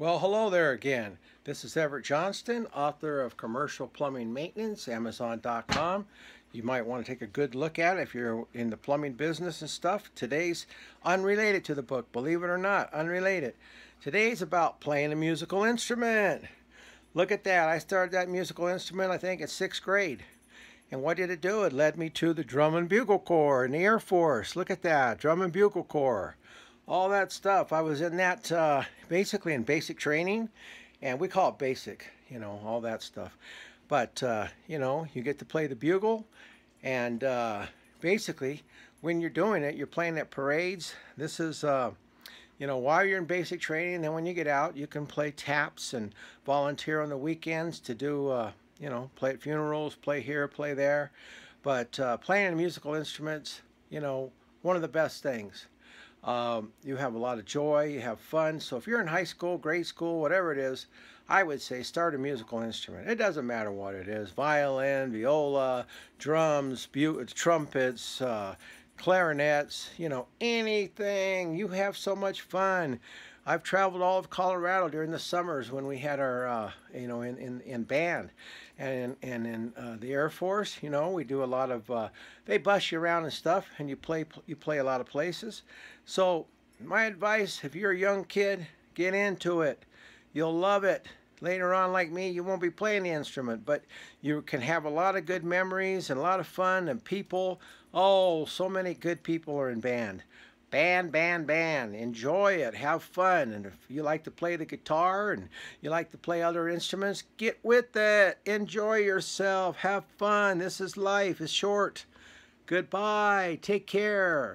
Well, hello there again. This is Everett Johnston, author of Commercial Plumbing Maintenance, Amazon.com. You might want to take a good look at it if you're in the plumbing business and stuff. Today's unrelated to the book, believe it or not, unrelated. Today's about playing a musical instrument. Look at that. I started that musical instrument, I think, in sixth grade. And what did it do? It led me to the Drum and Bugle Corps in the Air Force. Look at that, Drum and Bugle Corps all that stuff. I was in that uh, basically in basic training, and we call it basic, you know, all that stuff. But, uh, you know, you get to play the bugle, and uh, basically, when you're doing it, you're playing at parades. This is, uh, you know, while you're in basic training, then when you get out, you can play taps and volunteer on the weekends to do, uh, you know, play at funerals, play here, play there. But uh, playing musical instruments, you know, one of the best things. Um, you have a lot of joy, you have fun. So if you're in high school, grade school, whatever it is, I would say start a musical instrument. It doesn't matter what it is violin, viola, drums, trumpets, uh, clarinets, you know, anything. You have so much fun. I've traveled all of Colorado during the summers when we had our, uh, you know, in, in, in band. And in, and in uh, the Air Force, you know, we do a lot of, uh, they bus you around and stuff, and you play, you play a lot of places. So my advice, if you're a young kid, get into it. You'll love it. Later on, like me, you won't be playing the instrument, but you can have a lot of good memories and a lot of fun and people. Oh, so many good people are in band. Band, ban, ban. Enjoy it. Have fun. And if you like to play the guitar and you like to play other instruments, get with it. Enjoy yourself. Have fun. This is life. It's short. Goodbye. Take care.